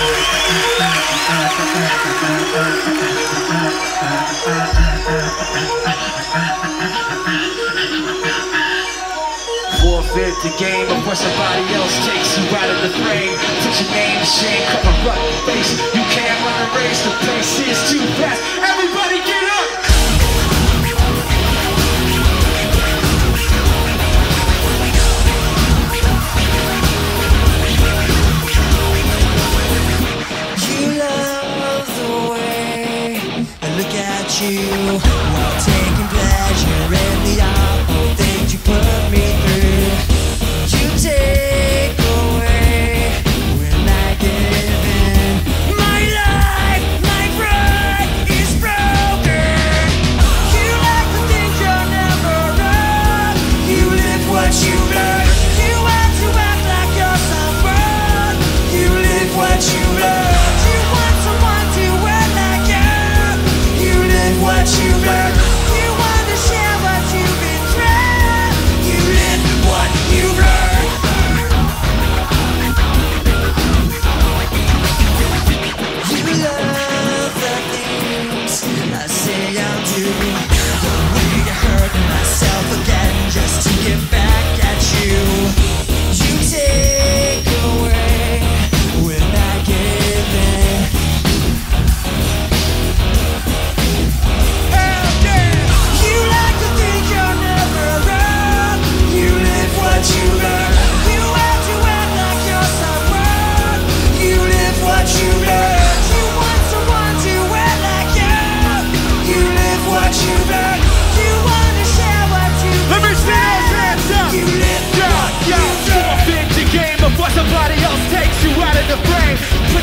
Forfeit the game before somebody else takes you out of the you.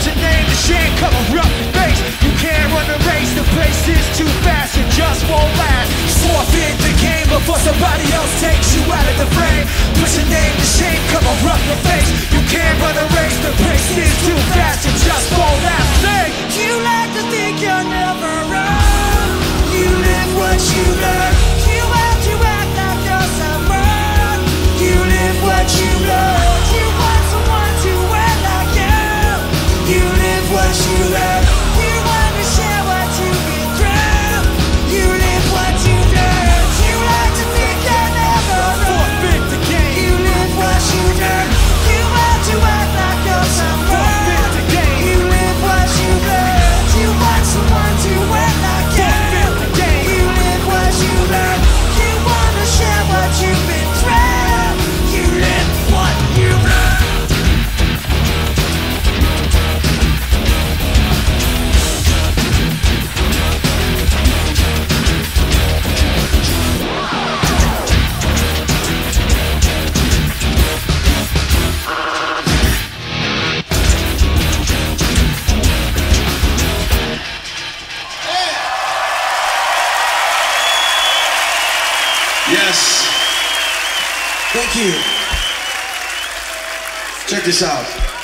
your name to shame, cover up your face. You can't run the race, the pace is too fast It just won't last. Forfeit the game before somebody else takes you out of the frame. Put your name to shame, cover up your face. Yes. Thank you. Check this out.